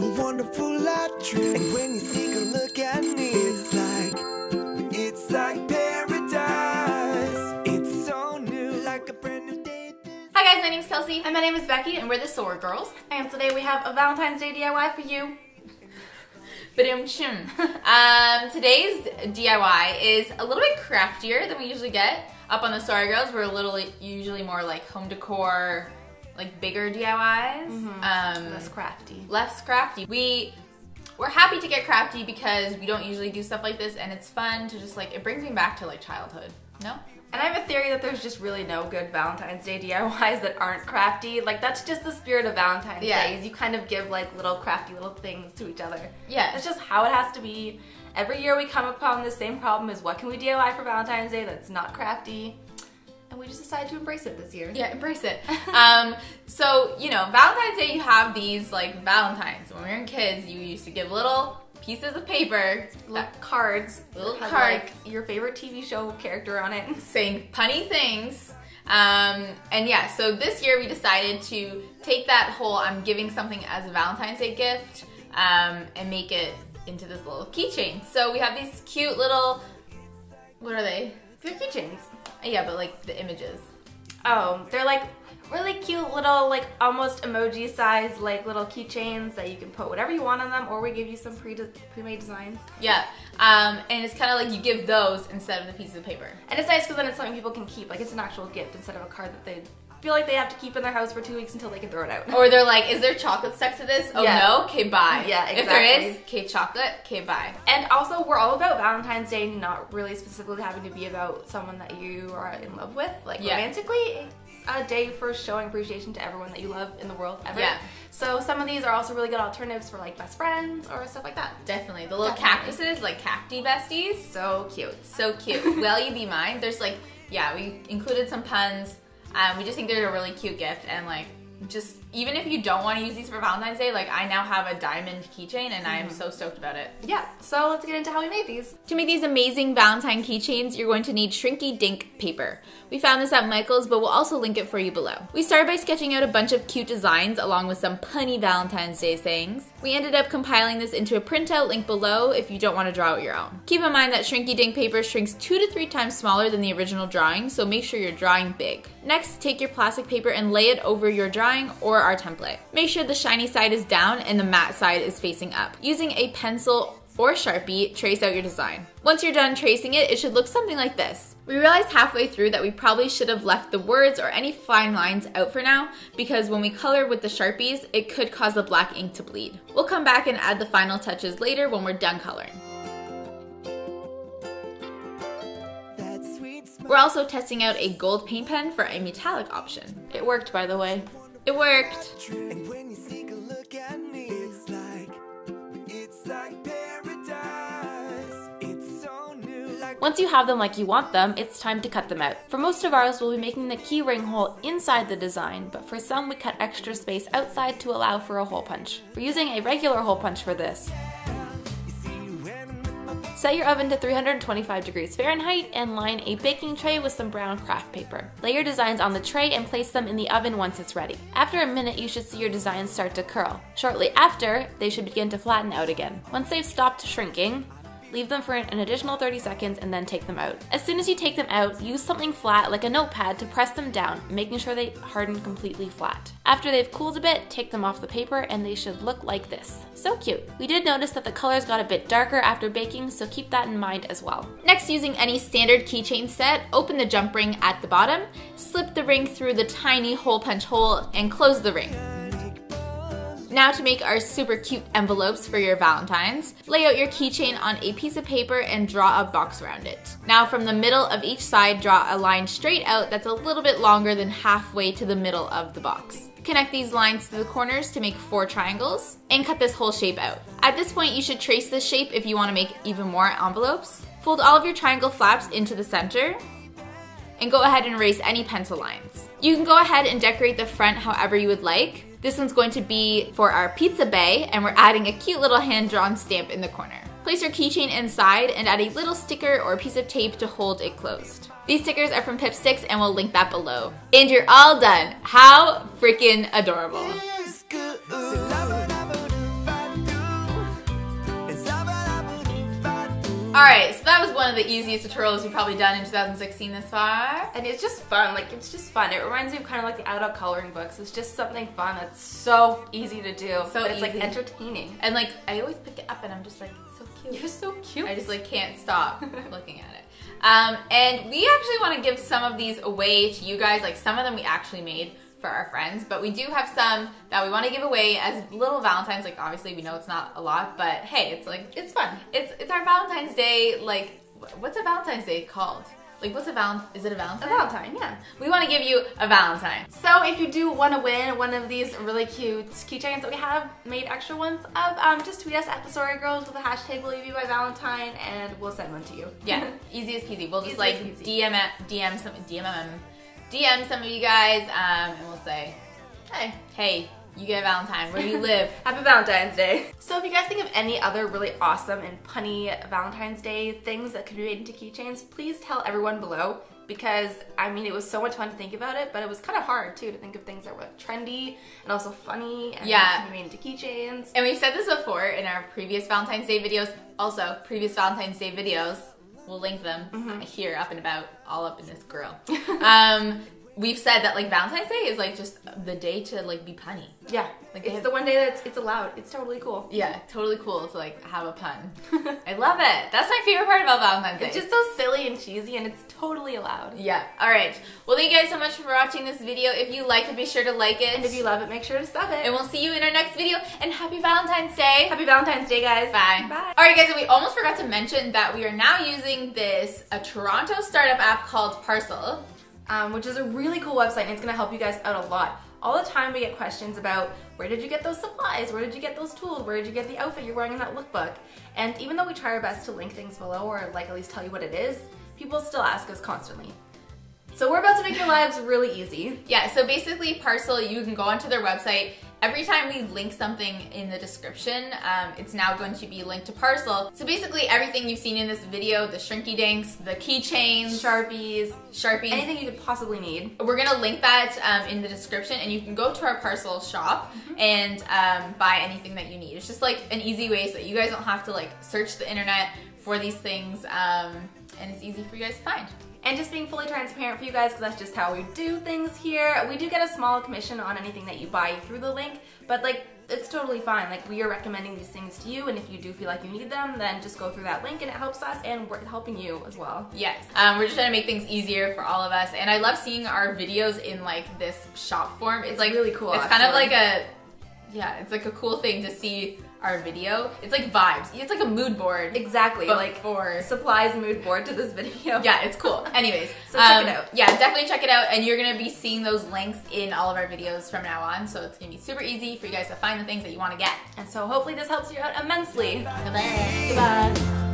mile so wonderful I. And when you take a look at me, it's like it's like paradise. It's so new, like a brand new day. Hi guys, my name is Kelsey. And my name is Becky, and we're the Sorry Girls. And today we have a Valentine's Day DIY for you. Ba-dum-chum. um, today's DIY is a little bit craftier than we usually get. Up on the Sorry Girls, we're a little usually more like home decor, like bigger DIYs. Um, Less crafty. less crafty. We we're happy to get crafty because we don't usually do stuff like this, and it's fun to just like it brings me back to like childhood. No. And I have a theory that there's just really no good Valentine's Day DIYs that aren't crafty. Like that's just the spirit of Valentine's Yeah. Day. is You kind of give like little crafty little things to each other. Yeah. That's just how it has to be. Every year we come upon the same problem is what can we DIY for Valentine's Day that's not crafty? And we just decided to embrace it this year. Yeah, embrace it. um, so you know, Valentine's Day, you have these like Valentines. When we were kids, you used to give little pieces of paper Little cards. Little cards. Like your favorite TV show character on it. saying punny things. Um, and yeah, so this year we decided to take that whole I'm giving something as a Valentine's Day gift um, and make it into this little keychain. So we have these cute little, what are they? They're keychains. Yeah, but like the images. Oh, they're like really cute little, like almost emoji size, like little keychains that you can put whatever you want on them, or we give you some pre pre-made designs. Yeah, um, and it's kind of like you give those instead of the pieces of paper. And it's nice because then it's something people can keep, like it's an actual gift instead of a card that they feel like they have to keep in their house for two weeks until they can throw it out. Or they're like, is there chocolate stuck to this? Oh Yeah. no, okay, bye. Yeah, If there exactly. is, okay, chocolate, okay, bye. And also, we're all about Valentine's Day, not really specifically having to be about someone that you are in love with. Like Yeah. romantically, it's a day for showing appreciation to everyone that you love in the world ever. Yeah. So some of these are also really good alternatives for like best friends or stuff like that. Definitely. The little Definitely. cactuses, like cacti besties. So cute. So cute. Will you be mine? There's like, yeah, we included some puns. Um, we just think they're a really cute gift, and like, just even if you don't want to use these for Valentine's Day, like I now have a diamond keychain, and I am mm-hmm. so stoked about it. Yeah. So let's get into how we made these. To make these amazing Valentine keychains, you're going to need Shrinky Dink paper. We found this at Michael's, but we'll also link it for you below. We started by sketching out a bunch of cute designs along with some punny Valentine's Day sayings. We ended up compiling this into a printout link below if you don't want to draw out your own. Keep in mind that Shrinky Dink paper shrinks two to three times smaller than the original drawing, so make sure you're drawing big. Next, take your plastic paper and lay it over your drawing or our template. Make sure the shiny side is down and the matte side is facing up. Using a pencil or Sharpie, trace out your design. Once you're done tracing it, it should look something like this. We realized halfway through that we probably should have left the words or any fine lines out for now because when we color with the Sharpies, it could cause the black ink to bleed. We'll come back and add the final touches later when we're done coloring. We're also testing out a gold paint pen for a metallic option. It worked, by the way. It worked. And when you take a look at me, it's like, it's like paradise. It's so new, like Once you have them like you want them, it's time to cut them out. For most of ours, we'll be making the key ring hole inside the design, but for some, we cut extra space outside to allow for a hole punch. We're using a regular hole punch for this. Set your oven to 325 degrees Fahrenheit and line a baking tray with some brown craft paper. Lay your designs on the tray and place them in the oven once it's ready. After a minute, you should see your designs start to curl. Shortly after, they should begin to flatten out again. Once they've stopped shrinking, leave them for an additional 30 seconds and then take them out. As soon as you take them out, use something flat like a notepad to press them down, making sure they harden completely flat. After they've cooled a bit, take them off the paper and they should look like this. So cute. We did notice that the colors got a bit darker after baking, so keep that in mind as well. Next, using any standard keychain set, open the jump ring at the bottom, slip the ring through the tiny hole punch hole, and close the ring. Now to make our super cute envelopes for your Valentines, lay out your keychain on a piece of paper and draw a box around it. Now from the middle of each side, draw a line straight out that's a little bit longer than halfway to the middle of the box. Connect these lines to the corners to make four triangles, and cut this whole shape out. At this point, you should trace this shape if you want to make even more envelopes. Fold all of your triangle flaps into the center, and go ahead and erase any pencil lines. You can go ahead and decorate the front however you would like. This one's going to be for our pizza bay, and we're adding a cute little hand-drawn stamp in the corner. Place your keychain inside and add a little sticker or piece of tape to hold it closed. These stickers are from Pipsticks and we'll link that below. And you're all done. How freaking adorable. La-ba-da-ba-doo-ba-doo. Alright, so that was one of the easiest tutorials we've probably done in 2016 this far. And it's just fun, like it's just fun. It reminds me of kind of like the adult coloring books. It's just something fun that's so easy to do. So but it's like entertaining. And like, I always pick it up and I'm just like, so cute. You're so cute. I just like can't stop looking at it. Um, and we actually want to give some of these away to you guys. Like some of them we actually made for our friends, but we do have some that we want to give away as little Valentines. Like obviously we know it's not a lot, but hey, it's like it's fun. it's it's our Valentine's Day. Like what's a Valentine's Day called? Like what's a Valentine? Is it a Valentine? A Valentine? Yeah. We want to give you a Valentine. So if you do want to win one of these really cute keychains that we have, made extra ones of, um, just tweet us at the Sorry Girls with the hashtag Will You Be My Valentine, and we'll send one to you. Yeah, easy as peasy. We'll just Easy like. DM DM some DM DM some of you guys, um, and we'll say, hey, hey, you get a Valentine. Where do you live? Happy Valentine's Day. So if you guys think of any other really awesome and punny Valentine's Day things that could be made into keychains, please tell everyone below because I mean it was so much fun to think about it, but it was kind of hard too to think of things that were trendy and also funny and Yeah. could be made into keychains. and we've said this before in our previous Valentine's Day videos. Also, previous Valentine's Day videos. We'll link them Mm-hmm. here up and about, all up in this grill. um, we've said that like Valentine's Day is like just the day to like be punny. Yeah, Like, it's have- the one day that's it's allowed. It's totally cool. Yeah, totally cool to like have a pun. I love it. That's my favorite part about Valentine's Day. It's just so silly and cheesy, and it's totally allowed. Yeah. All right. Well, thank you guys so much for watching this video. If you liked it, be sure to like it. And if you love it, make sure to sub it. and we'll see you in our next video. And happy Valentine's Day. Happy Valentine's Day, guys. Bye. Bye. All right, guys. And we almost forgot to mention that we are now using this a Toronto startup app called Parcel. Um, which is a really cool website and it's gonna help you guys out a lot. All the time we get questions about where did you get those supplies, where did you get those tools, where did you get the outfit you're wearing in that lookbook. And even though we try our best to link things below or like at least tell you what it is, people still ask us constantly. So we're about to make your lives really easy. Yeah. So basically, Parcel, you can go onto their website. Every time we link something in the description, um, it's now going to be linked to Parcel. So basically, everything you've seen in this video, the Shrinky Dinks, the keychains, Sharpies, Sharpies, anything you could possibly need. We're gonna link that um, in the description, and you can go to our parcel shop and um, buy anything that you need. It's just like an easy way so that you guys don't have to like search the internet for these things, um, and it's easy for you guys to find. And just being fully transparent for you guys, because that's just how we do things here. We do get a small commission on anything that you buy through the link, but like, it's totally fine. Like, we are recommending these things to you, and if you do feel like you need them, then just go through that link, and it helps us, and we're helping you as well. Yes, um, we're just trying to make things easier for all of us, and I love seeing our videos in like this shop form. It's, It's like really cool, It's kind of like a yeah, it's like a cool thing to see our video. It's like vibes. It's like a mood board. Exactly, but like for supplies mood board to this video. yeah, it's cool. Anyways, So check um, it out. Yeah, definitely check it out, and you're gonna be seeing those links in all of our videos from now on. So it's gonna be super easy for you guys to find the things that you want to get. And so hopefully this helps you out immensely. Bye. Goodbye.